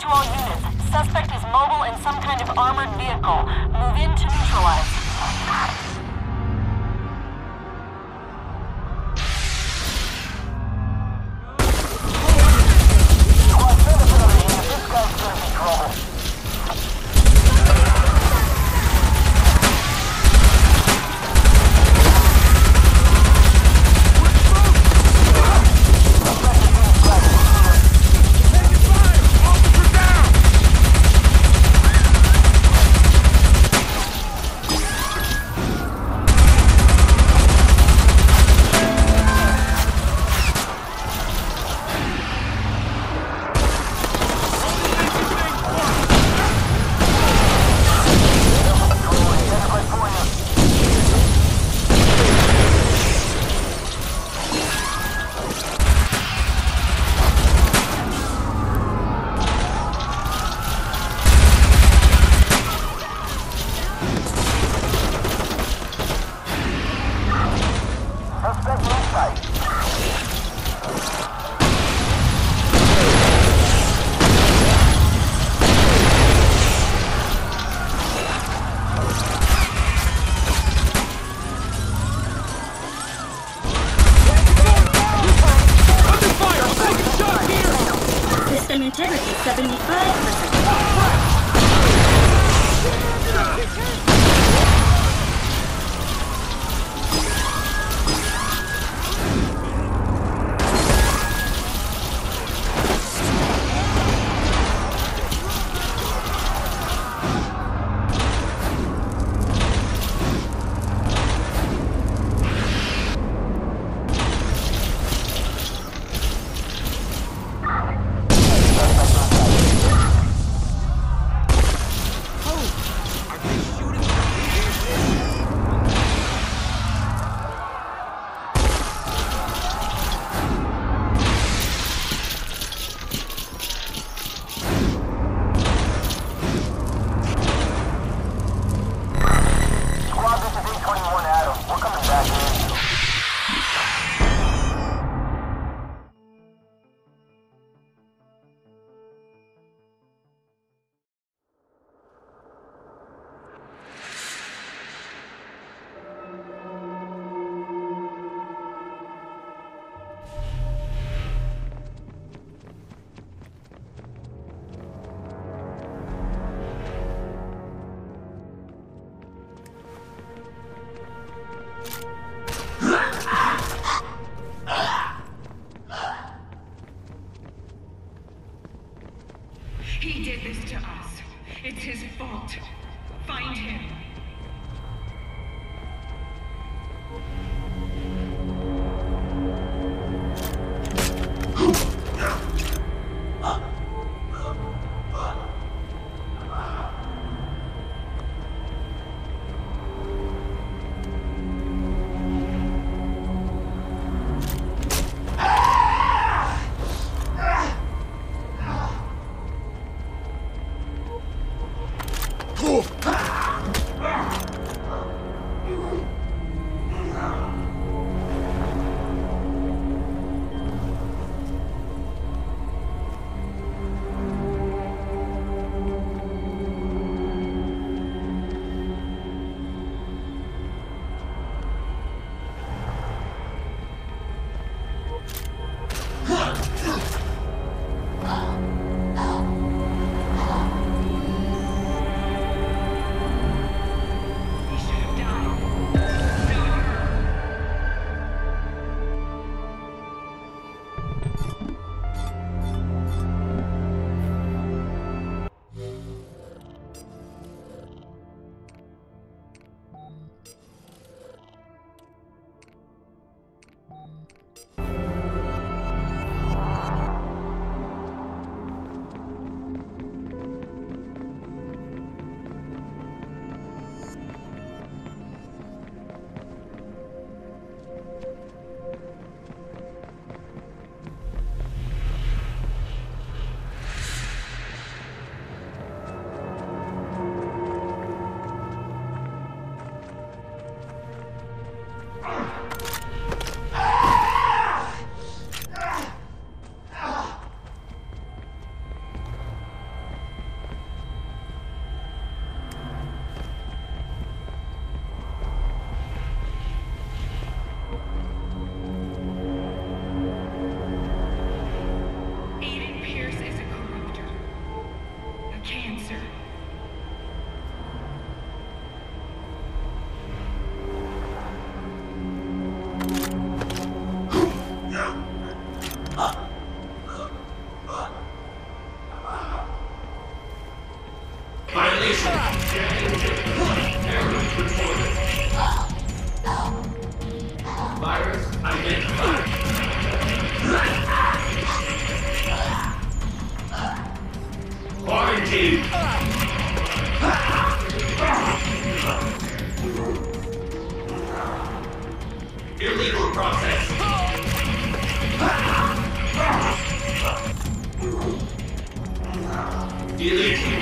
To all units. Suspect is mobile in some kind of armored vehicle. Move in to neutralize. Deleting file.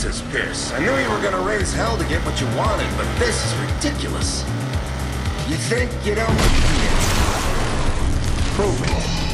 Jesus, Pearce. I knew you were gonna raise hell to get what you wanted, but this is ridiculous. You think you don't need it? Prove it.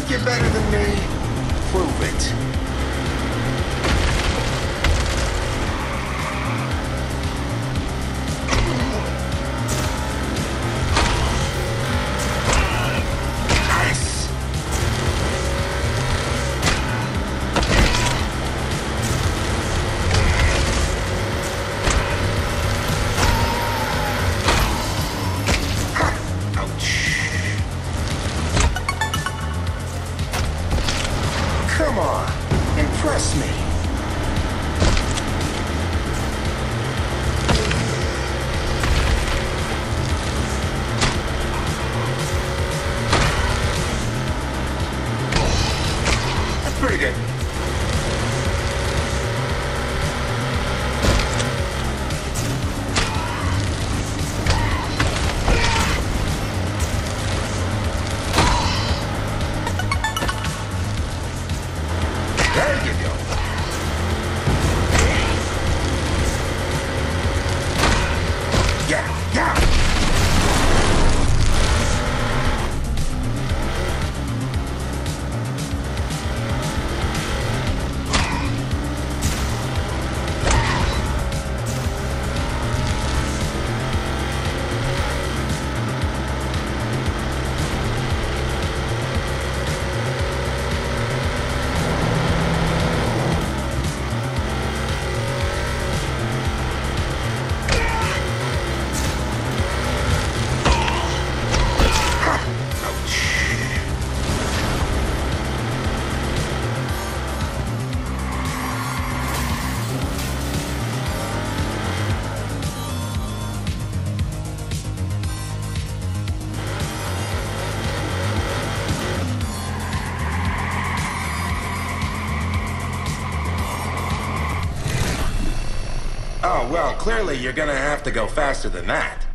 Think you're better than me? Prove it. There you go. Yeah, yeah. Clearly you're gonna have to go faster than that.